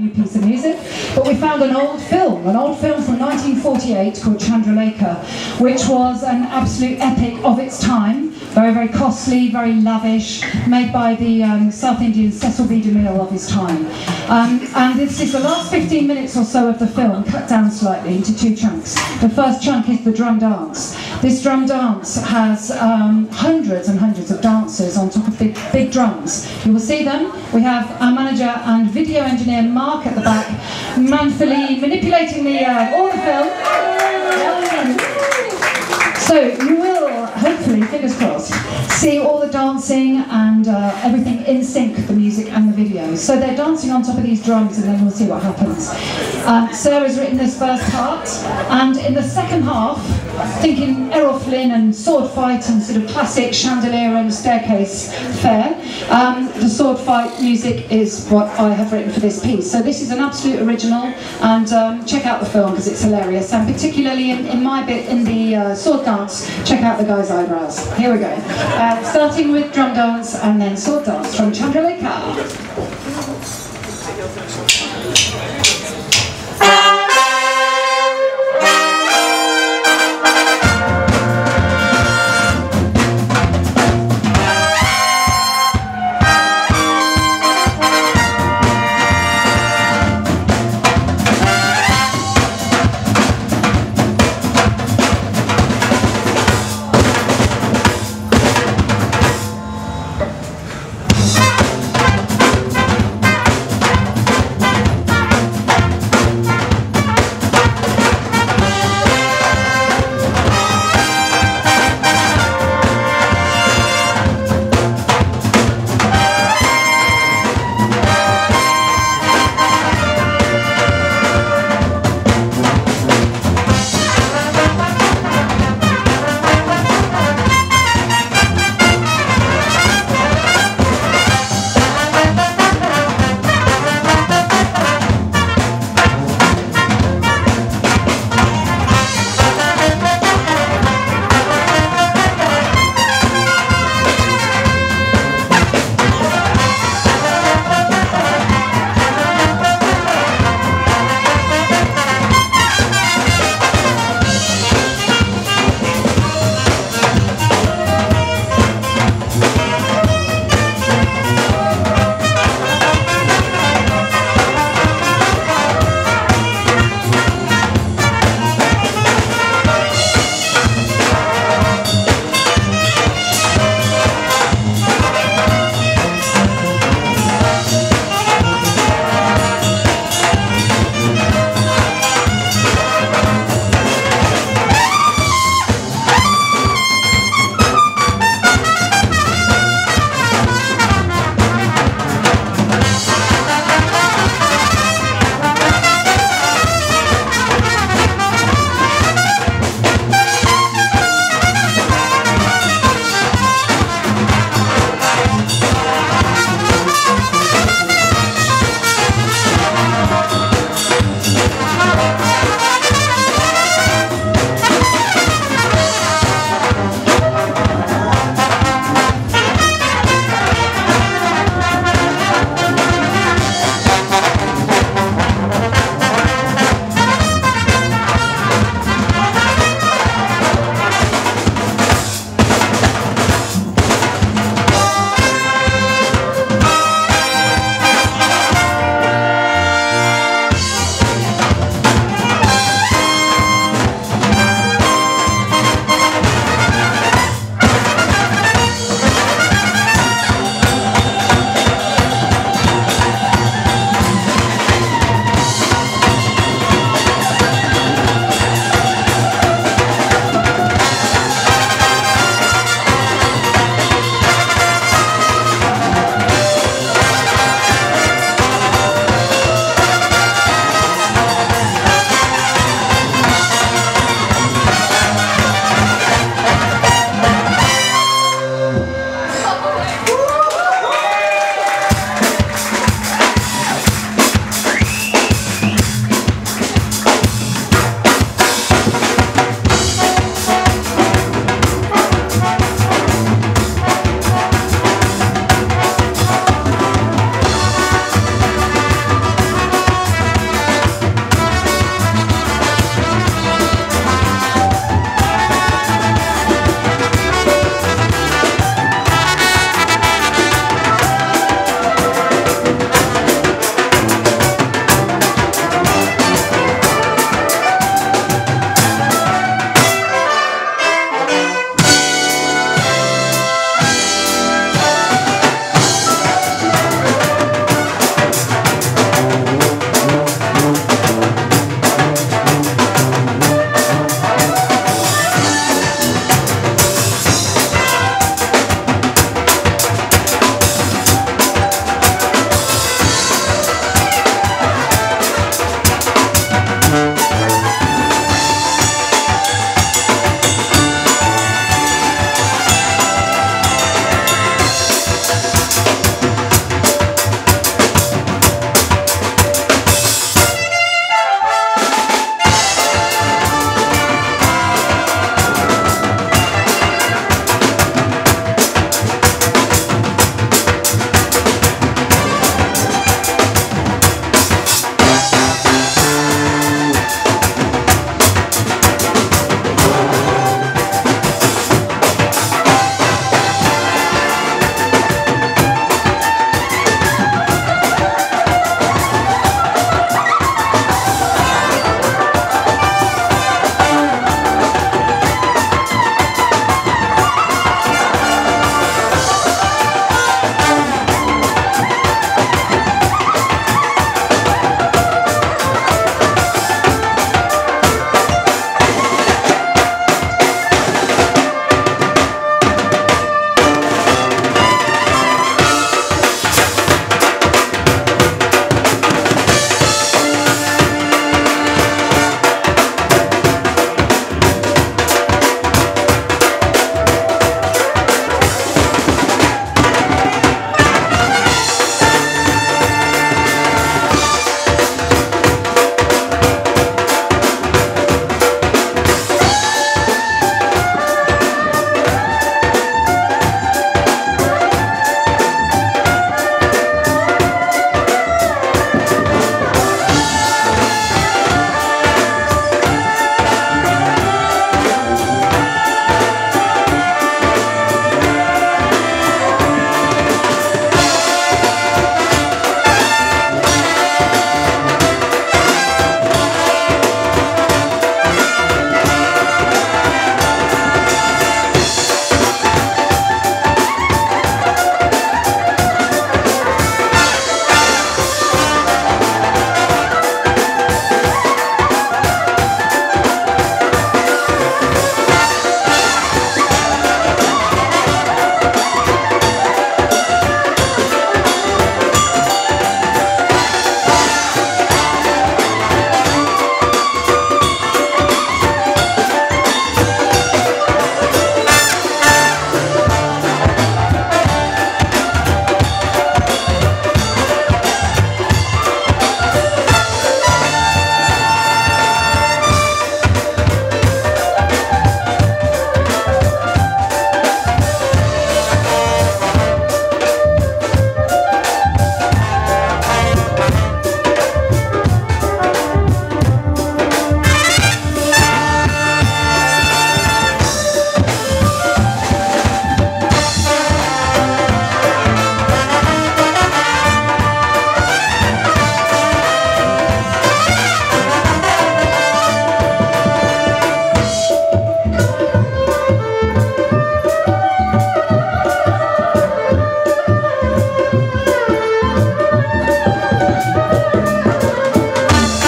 new piece of music, but we found an old film, an old film from 1948 called Chandralekha, which was an absolute epic of its time, very, very costly, very lavish, made by the um, South Indian Cecil B. DeMille of his time. Um, and this is the last 15 minutes or so of the film, cut down slightly into two chunks. The first chunk is the drum dance. This drum dance has um, hundreds and hundreds of dancers on top of big, big drums. You will see them. We have our manager and video engineer Mark at the back, manfully manipulating the uh, all the film. So you will, hopefully, fingers crossed, see all the dancing and uh, everything in sync, the music and the video. So they're dancing on top of these drums and then we'll see what happens. Um, Sarah's written this first part and in the second half, thinking Errol Flynn and sword fight and sort of classic chandelier and staircase fare, um, the sword fight music is what I have written for this piece. So this is an absolute original and um, check out the film because it's hilarious and particularly in, in my bit in the uh, sword dance, check out the guy's eyebrows. Here we go. Uh, starting with drum dance and then dance from Chandralekha.